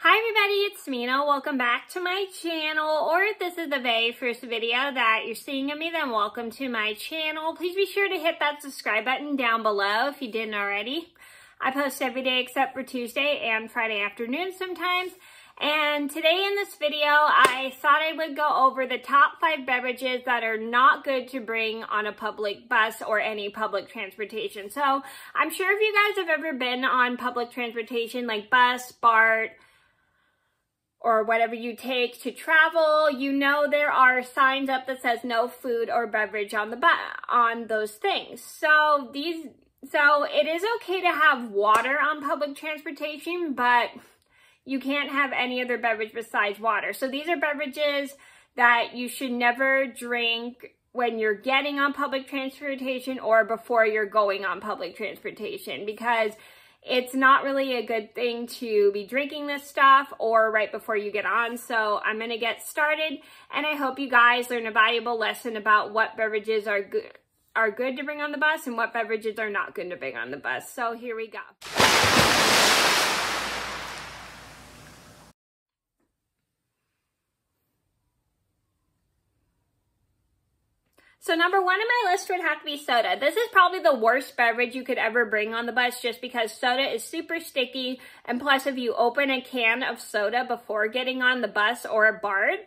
Hi everybody, it's Mena. Welcome back to my channel, or if this is the very first video that you're seeing of me, then welcome to my channel. Please be sure to hit that subscribe button down below if you didn't already. I post every day except for Tuesday and Friday afternoon sometimes. And today in this video, I thought I would go over the top five beverages that are not good to bring on a public bus or any public transportation. So I'm sure if you guys have ever been on public transportation like bus, BART, or whatever you take to travel, you know there are signs up that says no food or beverage on the on those things. So these so it is okay to have water on public transportation, but you can't have any other beverage besides water. So these are beverages that you should never drink when you're getting on public transportation or before you're going on public transportation because it's not really a good thing to be drinking this stuff or right before you get on. So I'm going to get started and I hope you guys learn a valuable lesson about what beverages are good are good to bring on the bus and what beverages are not good to bring on the bus. So here we go. So number one on my list would have to be soda. This is probably the worst beverage you could ever bring on the bus just because soda is super sticky. And plus, if you open a can of soda before getting on the bus or a BART,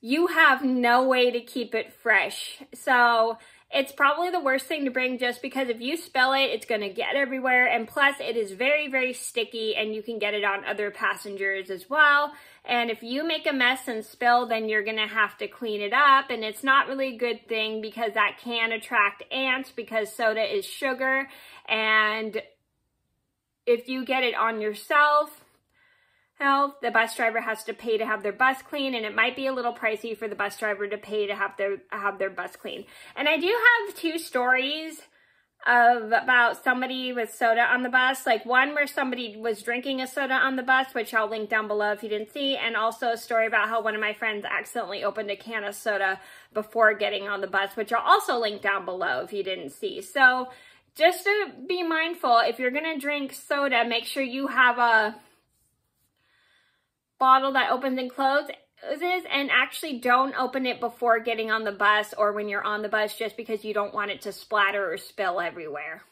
you have no way to keep it fresh. So it's probably the worst thing to bring just because if you spill it, it's going to get everywhere. And plus, it is very, very sticky and you can get it on other passengers as well. And if you make a mess and spill, then you're going to have to clean it up. And it's not really a good thing because that can attract ants because soda is sugar. And if you get it on yourself, health, the bus driver has to pay to have their bus clean and it might be a little pricey for the bus driver to pay to have their have their bus clean. And I do have two stories of about somebody with soda on the bus. Like one where somebody was drinking a soda on the bus, which I'll link down below if you didn't see. And also a story about how one of my friends accidentally opened a can of soda before getting on the bus, which I'll also link down below if you didn't see. So just to be mindful, if you're to drink soda, make sure you have a bottle that opens and closes and actually don't open it before getting on the bus or when you're on the bus just because you don't want it to splatter or spill everywhere.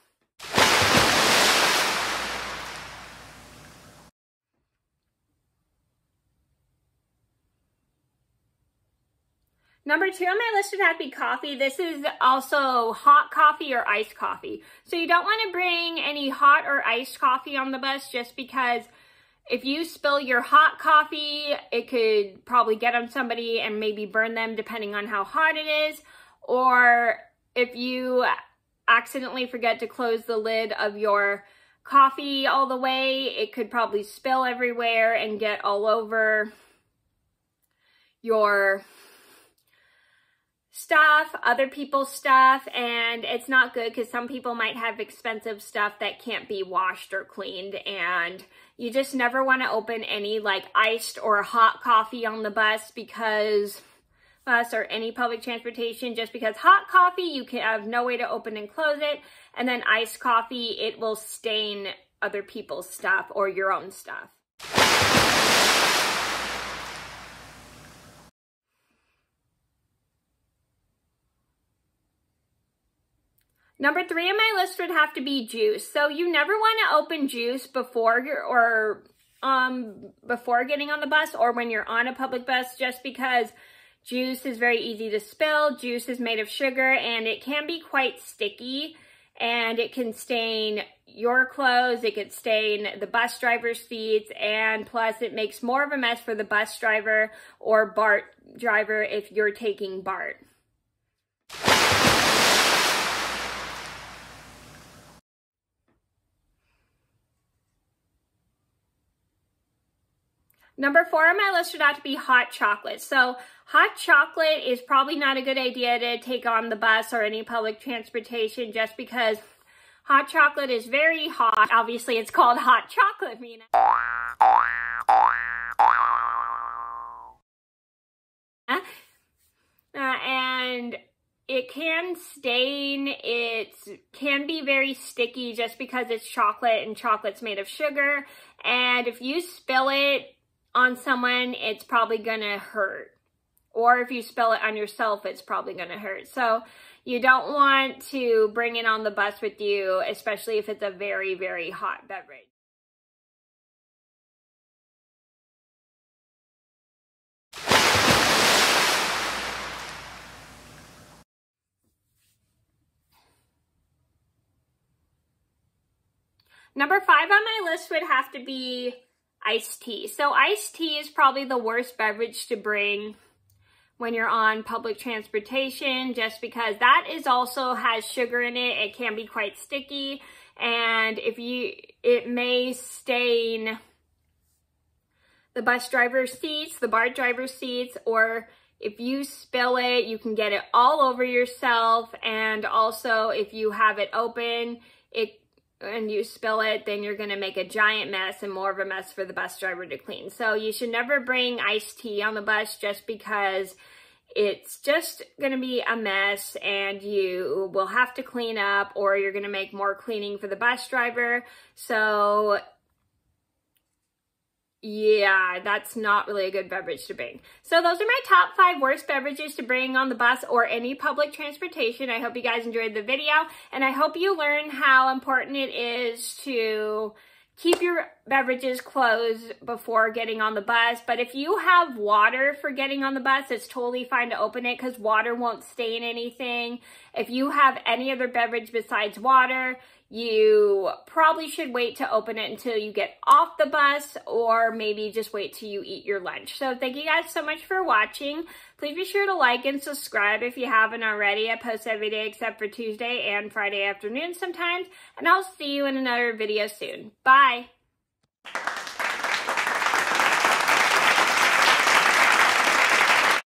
Number two on my list to be coffee. This is also hot coffee or iced coffee. So you don't want to bring any hot or iced coffee on the bus just because if you spill your hot coffee, it could probably get on somebody and maybe burn them depending on how hot it is. Or if you accidentally forget to close the lid of your coffee all the way, it could probably spill everywhere and get all over your stuff, other people's stuff, and it's not good because some people might have expensive stuff that can't be washed or cleaned and you just never want to open any like iced or hot coffee on the bus because bus or any public transportation just because hot coffee you can have no way to open and close it and then iced coffee it will stain other people's stuff or your own stuff. Number three on my list would have to be juice. So you never want to open juice before or um, before getting on the bus or when you're on a public bus just because juice is very easy to spill. Juice is made of sugar and it can be quite sticky and it can stain your clothes, it could stain the bus driver's seats, and plus it makes more of a mess for the bus driver or BART driver if you're taking BART. Number four on my list would have to be hot chocolate. So hot chocolate is probably not a good idea to take on the bus or any public transportation just because hot chocolate is very hot. Obviously, it's called hot chocolate, Mena. Uh, and it can stain. It can be very sticky just because it's chocolate and chocolate's made of sugar. And if you spill it on someone, it's probably gonna hurt. Or if you spill it on yourself, it's probably gonna hurt. So you don't want to bring it on the bus with you, especially if it's a very, very hot beverage. Number five on my list would have to be iced tea. So iced tea is probably the worst beverage to bring when you're on public transportation just because that is also has sugar in it. It can be quite sticky and if you, it may stain the bus driver's seats, the BART driver's seats, or if you spill it, you can get it all over yourself. And also if you have it open, it and you spill it, then you're gonna make a giant mess and more of a mess for the bus driver to clean. So you should never bring iced tea on the bus just because it's just gonna be a mess and you will have to clean up or you're gonna make more cleaning for the bus driver. So yeah, that's not really a good beverage to bring. So those are my top five worst beverages to bring on the bus or any public transportation. I hope you guys enjoyed the video and I hope you learn how important it is to keep your beverages closed before getting on the bus. But if you have water for getting on the bus, it's totally fine to open it because water won't stain anything. If you have any other beverage besides water, you probably should wait to open it until you get off the bus or maybe just wait till you eat your lunch. So thank you guys so much for watching. Please be sure to like and subscribe if you haven't already. I post every day except for Tuesday and Friday afternoon sometimes. And I'll see you in another video soon. Bye!